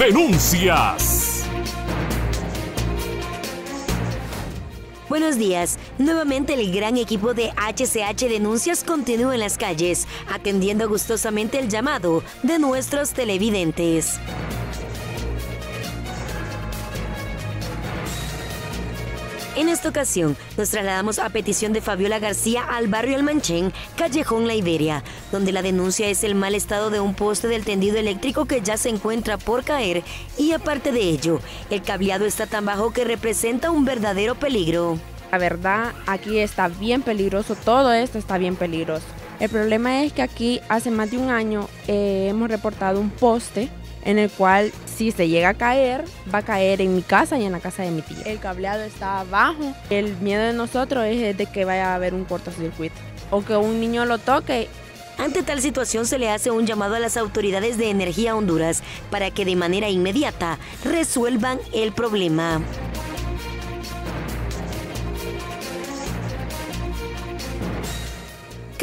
Denuncias. Buenos días. Nuevamente el gran equipo de HCH Denuncias continúa en las calles, atendiendo gustosamente el llamado de nuestros televidentes. En esta ocasión, nos trasladamos a petición de Fabiola García al barrio El Manchén, Callejón La Iberia, donde la denuncia es el mal estado de un poste del tendido eléctrico que ya se encuentra por caer y aparte de ello, el cableado está tan bajo que representa un verdadero peligro. La verdad, aquí está bien peligroso, todo esto está bien peligroso. El problema es que aquí hace más de un año eh, hemos reportado un poste en el cual si se llega a caer, va a caer en mi casa y en la casa de mi tía. El cableado está abajo. El miedo de nosotros es de que vaya a haber un cortocircuito o que un niño lo toque. Ante tal situación se le hace un llamado a las autoridades de Energía Honduras para que de manera inmediata resuelvan el problema.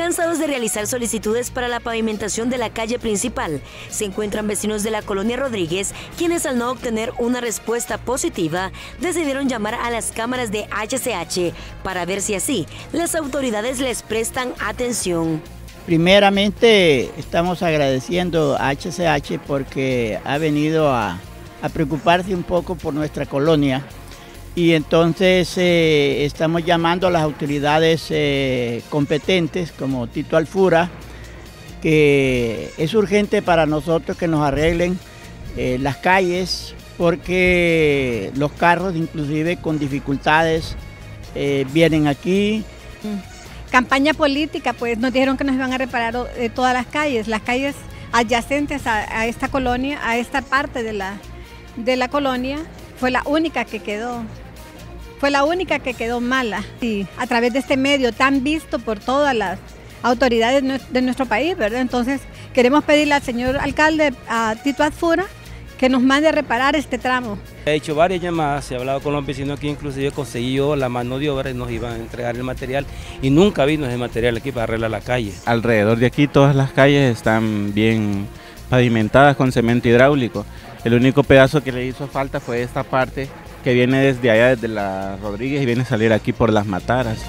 Cansados de realizar solicitudes para la pavimentación de la calle principal, se encuentran vecinos de la colonia Rodríguez, quienes al no obtener una respuesta positiva, decidieron llamar a las cámaras de HCH para ver si así las autoridades les prestan atención. Primeramente estamos agradeciendo a HCH porque ha venido a, a preocuparse un poco por nuestra colonia y entonces eh, estamos llamando a las autoridades eh, competentes como Tito Alfura, que es urgente para nosotros que nos arreglen eh, las calles porque los carros inclusive con dificultades vienen aquí. Campaña política, pues nos dijeron que nos iban a reparar todas las calles, las calles adyacentes a, a, esta colonia, a esta parte de la, de la colonia, fue la única que quedó fue la única que quedó mala. Y a través de este medio tan visto por todas las autoridades de nuestro país, ¿verdad? Entonces queremos pedirle al señor alcalde, a Tito Azfura, que nos mande a reparar este tramo. He hecho varias llamadas, he hablado con los vecinos aquí, inclusive conseguí yo la mano de obra y nos iban a entregar el material y nunca vino ese material aquí para arreglar la calle. Alrededor de aquí todas las calles están bien pavimentadas con cemento hidráulico. El único pedazo que le hizo falta fue esta parte que viene desde allá, desde la Rodríguez y viene a salir aquí por las Mataras.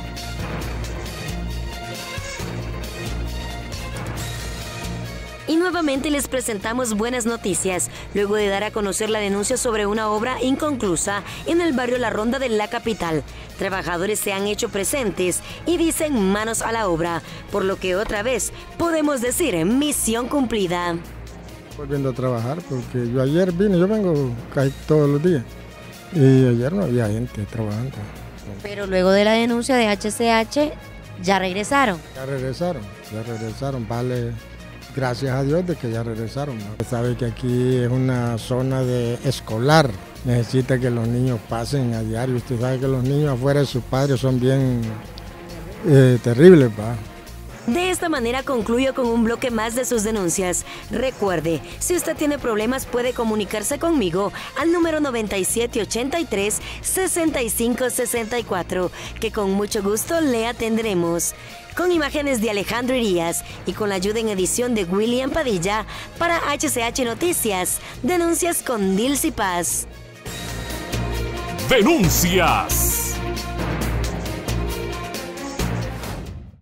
Y nuevamente les presentamos buenas noticias, luego de dar a conocer la denuncia sobre una obra inconclusa en el barrio La Ronda de la capital. Trabajadores se han hecho presentes y dicen manos a la obra, por lo que otra vez podemos decir misión cumplida. Volviendo a trabajar, porque yo ayer vine, yo vengo casi todos los días. Y ayer no había gente trabajando. Pero luego de la denuncia de HCH, ya regresaron. Ya regresaron, ya regresaron. Vale, gracias a Dios de que ya regresaron. Sabe que aquí es una zona de escolar. Necesita que los niños pasen a diario. Usted sabe que los niños afuera de sus padres son bien eh, terribles. ¿va? De esta manera concluyo con un bloque más de sus denuncias. Recuerde, si usted tiene problemas puede comunicarse conmigo al número 9783-6564, que con mucho gusto le atenderemos. Con imágenes de Alejandro Irías y con la ayuda en edición de William Padilla para HCH Noticias, denuncias con Dilcy Paz. Denuncias.